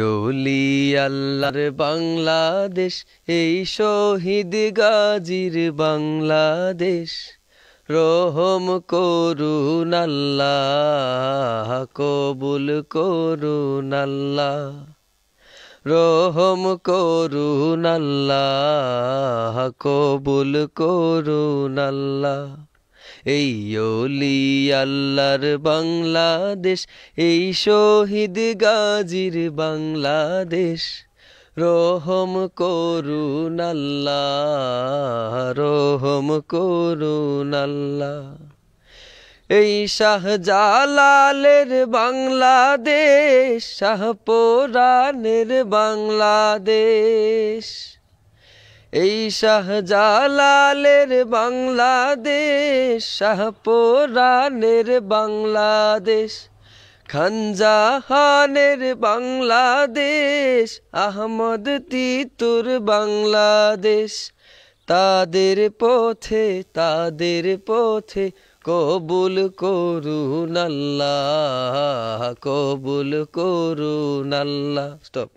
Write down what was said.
ওলি আল্লাহর বাংলাদেশ, এই শহীদ গাজীর বাংলাদেশ। রহম করুন আল্লাহ, কবুল করুন আল্লাহ। রহম করুন আল্লাহ, কবুল করুন আল্লাহ। এই ওলি আল্লাহর বাংলাদেশ, এই শহীদ গাজীর বাংলাদেশ। রহম করুন আল্লাহ, রহম করুন আল্লাহ। এই শাহজালালের বাংলাদেশ, শাহপুরানের বাংলাদেশ। এই শাহজালালের বাংলাদেশ, শাহপুরানের বাংলাদেশ, খানজাহানের বাংলাদেশ, আহমদ তিতুর বাংলাদেশ। তাদের পথে তাদের পথে কবুল করুন আল্লাহ, কবুল করুন আল্লাহ। স্টপ।